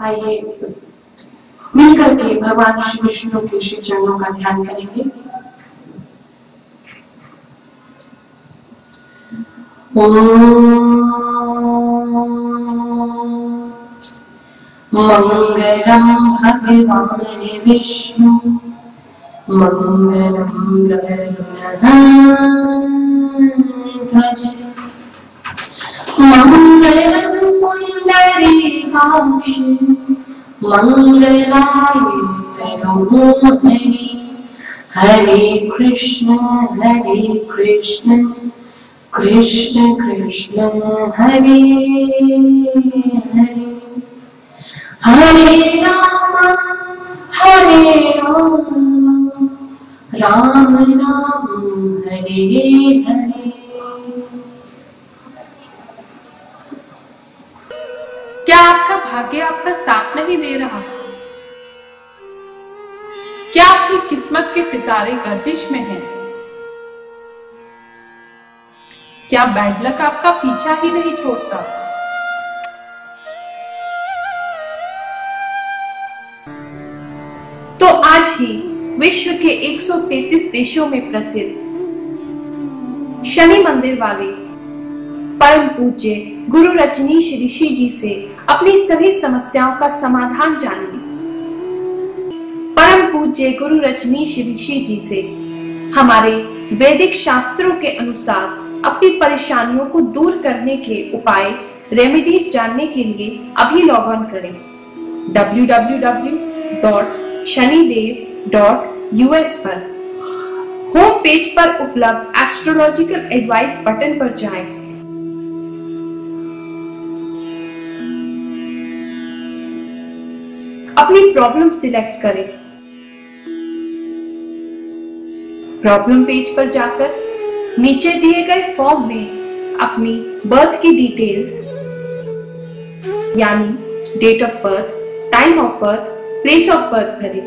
आइए, मिलकर के भगवान श्री विष्णु के श्री चरणों का ध्यान करेंगे। मङ्गलं भगवान् विष्णु, मङ्गलं गरुडः भज मङ्गलं मङ्गलाय नमो हरि हरे कृष्ण हरे कृष्ण कृष्ण कृष्ण हरे हरे हरे राम हरे राम राम राम हरे हरे क्या भाग्य आपका साथ नहीं दे रहा क्या आपकी किस्मत के सितारे गर्दिश में हैं? क्या बैड लक आपका पीछा ही नहीं छोड़ता तो आज ही विश्व के 133 देशों में प्रसिद्ध शनि मंदिर वाले परम पूज्य गुरु रजनीश ऋषि जी से अपनी सभी समस्याओं का समाधान जानिए। परम पूज्य गुरु रजनीश ऋषि जी से हमारे वैदिक शास्त्रों के अनुसार अपनी परेशानियों को दूर करने के उपाय रेमेडीज जानने के लिए अभी लॉग ऑन करें। www.shanidev.us पर। होम पेज पर उपलब्ध एस्ट्रोलॉजिकल एडवाइस बटन पर जाएँ। अपनी प्रॉब्लम सिलेक्ट करें। प्रॉब्लम पेज पर जाकर नीचे दिए गए फॉर्म में अपनी बर्थ की डिटेल्स यानी date of birth time of birth place of birth भरें।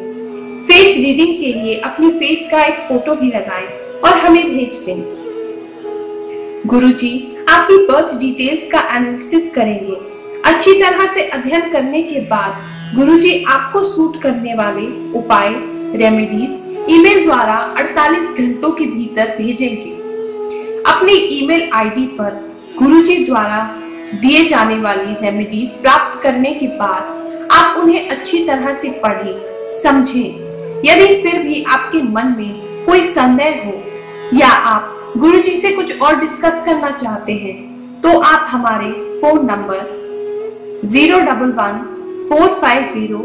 फेस रीडिंग के लिए अपनी फेस का एक फ़ोटो भी लगाएँ और हमें भेज दें। गुरुजी, आपकी बर्थ डिटेल्स का एनालिसिस करेंगे। अच्छी तरह से अध्ययन करने के बाद गुरुजी आपको सूट करने वाले उपाय रेमेडीज ईमेल द्वारा 48 घंटों के भीतर भेजेंगे। अपने ईमेल आईडी पर गुरुजी द्वारा दिए जाने वाली रेमेडीज प्राप्त करने के बाद आप उन्हें अच्छी तरह से पढ़ें, समझें। यदि फिर भी आपके मन में कोई संदेह हो या आप गुरुजी से कुछ और डिस्कस करना चाहते हैं तो आप हमारे phone number zero double one four five zero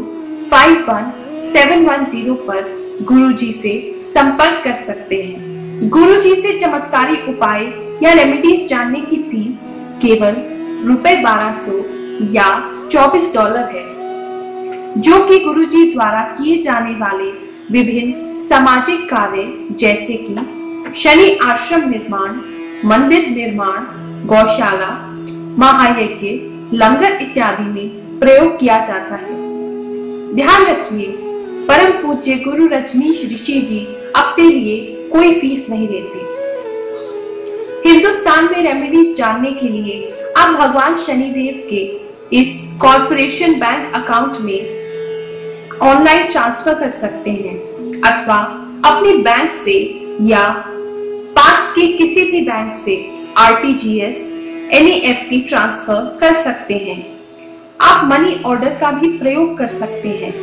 five one seven one zero पर गुरुजी से संपर्क कर सकते हैं। गुरुजी से चमत्कारी उपाय या रेमेडीज जानने की फ़ीस केवल रुपए बारह या चौबीस डॉलर है, जो कि गुरुजी द्वारा किए जाने वाले विभिन्न सामाजिक कार्य जैसे कि शनि आश्रम निर्माण, मंदिर निर्माण, गौशाला, महायज्ञ, लंगर इत्यादि में प्रयोग किया जाता है। ध्यान रखिए, परम पूज्य गुरु रजनीश ऋषि जी अपने लिए कोई फ़ीस नहीं लेते हिंदुस्तान में रेमेडीज जानने के लिए आप भगवान शनिदेव के इस कॉरपोरेशन बैंक अकाउंट में ऑनलाइन ट्रांसफ़र कर सकते हैं, अथवा अपने बैंक से या पास के किसी भी बैंक से आरटीजीएस एनईएफटी ट्रांसफ़र कर सकते हैं। आप मनी ऑर्डर का भी प्रयोग कर सकते हैं।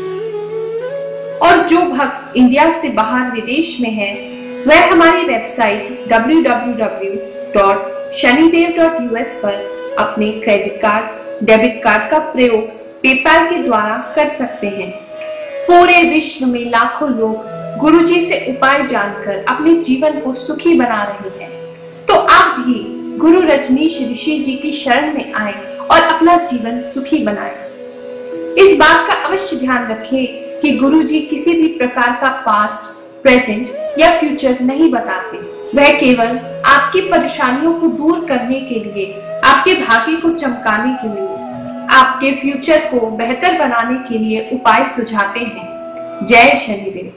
और जो भक्त इंडिया से बाहर विदेश में है, वह हमारी वेबसाइट www.shanidev.us पर अपने क्रेडिट कार्ड डेबिट कार्ड का प्रयोग पेपाल के द्वारा कर सकते हैं। पूरे विश्व में लाखों लोग गुरुजी से उपाय जानकर अपने जीवन को सुखी बना रहे हैं। तो आप भी गुरु रजनीश ऋषि जी की शरण में आए। और अपना जीवन सुखी बनाए। इस बात का अवश्य ध्यान रखें कि गुरु जी किसी भी प्रकार का पास्ट प्रेजेंट या फ्यूचर नहीं बताते। वह केवल आपकी परेशानियों को दूर करने के लिए, आपके भाग्य को चमकाने के लिए, आपके फ्यूचर को बेहतर बनाने के लिए उपाय सुझाते हैं। जय शनिदेव।